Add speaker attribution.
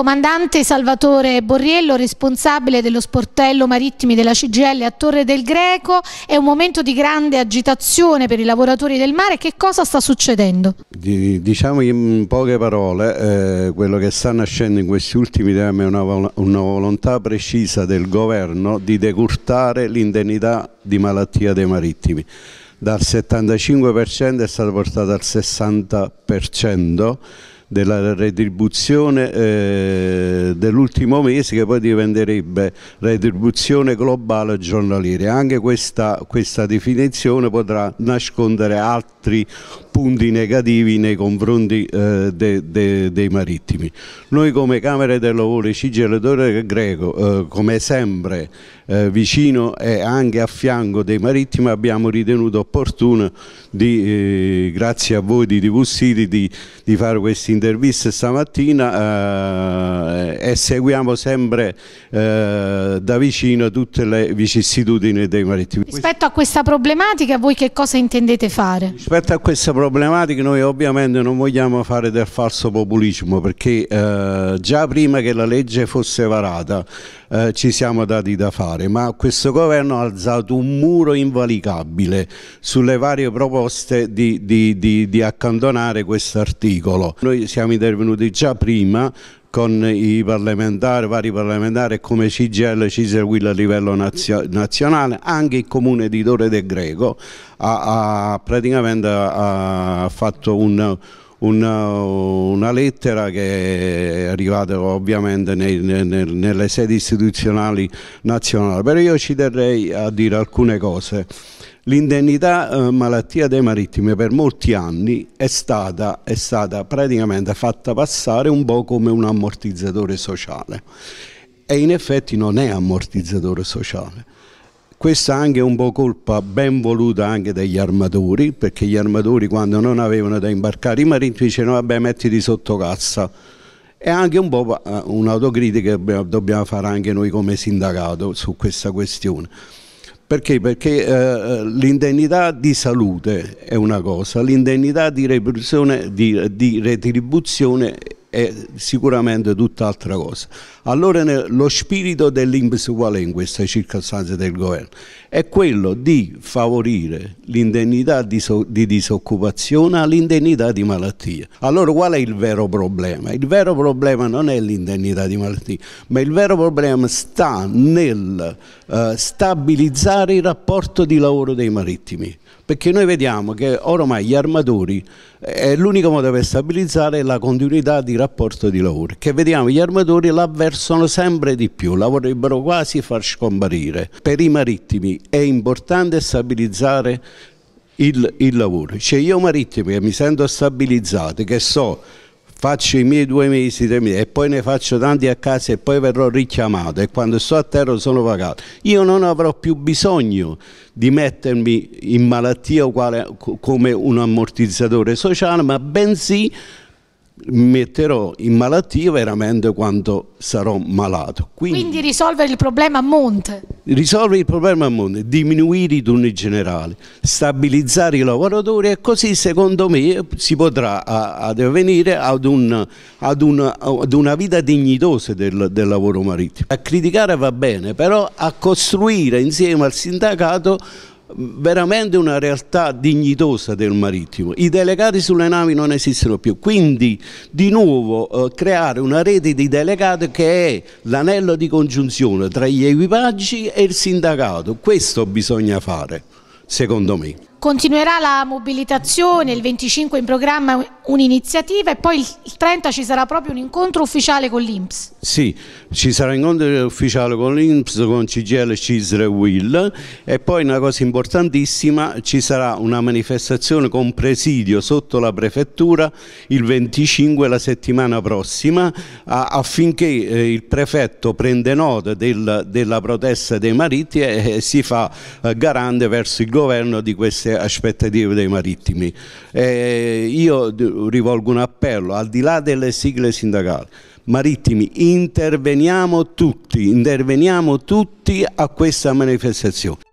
Speaker 1: Comandante Salvatore Borriello, responsabile dello sportello marittimi della CGL a Torre del Greco, è un momento di grande agitazione per i lavoratori del mare, che cosa sta succedendo?
Speaker 2: Diciamo in poche parole, eh, quello che sta nascendo in questi ultimi tempi è una, una volontà precisa del governo di decurtare l'indennità di malattia dei marittimi. Dal 75% è stata portata al 60% della retribuzione eh, dell'ultimo mese che poi diventerebbe retribuzione globale giornaliera. Anche questa, questa definizione potrà nascondere altri punti negativi nei confronti eh, de, de, dei marittimi. Noi come Camere del Lavoro Cigelatore Greco, eh, come sempre eh, vicino e anche a fianco dei marittimi, abbiamo ritenuto opportuno, di, eh, grazie a voi di TV City, di, di fare questa intervista stamattina eh, e seguiamo sempre eh, da vicino tutte le vicissitudini dei marittimi.
Speaker 1: Rispetto a questa problematica voi che cosa intendete fare?
Speaker 2: Rispetto a questa problematica noi ovviamente non vogliamo fare del falso populismo perché eh, già prima che la legge fosse varata eh, ci siamo dati da fare, ma questo governo ha alzato un muro invalicabile sulle varie proposte di, di, di, di accantonare questo articolo. Noi siamo intervenuti già prima con i parlamentari, vari parlamentari come CGL, CISER Will a livello nazio, nazionale, anche il comune di Torre del Greco ha, ha praticamente ha fatto un, una, una, lettera che è arrivata ovviamente nei, nei, nelle sedi istituzionali nazionali, però io ci terrei a dire alcune cose. L'indennità eh, malattia dei marittimi per molti anni è stata, è stata praticamente fatta passare un po' come un ammortizzatore sociale e in effetti non è ammortizzatore sociale. Questa è anche un po' colpa ben voluta anche degli armatori, perché gli armatori quando non avevano da imbarcare i marittimi dicevano vabbè mettiti sotto cassa. E anche un po' eh, un'autocritica che dobbiamo fare anche noi come sindacato su questa questione. Perché? Perché eh, l'indennità di salute è una cosa, l'indennità di, di, di retribuzione è sicuramente tutt'altra cosa. Allora lo spirito dell'Inps qual è in queste circostanze del governo? È quello di favorire l'indennità di, so di disoccupazione all'indennità di malattia. Allora qual è il vero problema? Il vero problema non è l'indennità di malattia, ma il vero problema sta nel uh, stabilizzare il rapporto di lavoro dei marittimi perché noi vediamo che ormai gli armatori è l'unico modo per stabilizzare la continuità di rapporto di lavoro, che vediamo gli armatori l'avversano sempre di più, la vorrebbero quasi far scomparire. Per i marittimi è importante stabilizzare il, il lavoro, cioè io marittimo che mi sento stabilizzato, che so faccio i miei due mesi, tre mesi e poi ne faccio tanti a casa e poi verrò richiamato e quando sto a terra sono pagato. Io non avrò più bisogno di mettermi in malattia uguale, come un ammortizzatore sociale, ma bensì metterò in malattia veramente quando sarò malato.
Speaker 1: Quindi, Quindi risolvere il problema a monte.
Speaker 2: Risolvere il problema a monte, diminuire i turni generali, stabilizzare i lavoratori e così secondo me si potrà addivenire ad, un, ad, una, ad una, vita dignitosa del, del lavoro marittimo. A criticare va bene, però a costruire insieme al sindacato veramente una realtà dignitosa del marittimo. I delegati sulle navi non esistono più, quindi di nuovo eh, creare una rete di delegati che è l'anello di congiunzione tra gli equipaggi e il sindacato. Questo bisogna fare, secondo me.
Speaker 1: Continuerà la mobilitazione, il 25 in programma un'iniziativa e poi il 30 ci sarà proprio un incontro ufficiale con l'Inps.
Speaker 2: Sì, ci sarà un incontro ufficiale con l'Inps, con CGL, CISR e WILL e poi una cosa importantissima, ci sarà una manifestazione con presidio sotto la prefettura il 25 la settimana prossima affinché eh, il prefetto prende nota del, della protesta dei marittimi e si fa eh, garante verso il governo di queste queste aspettative dei marittimi. Eh, io rivolgo un appello, al di là delle sigle sindacali, marittimi, interveniamo tutti, interveniamo tutti a questa manifestazione.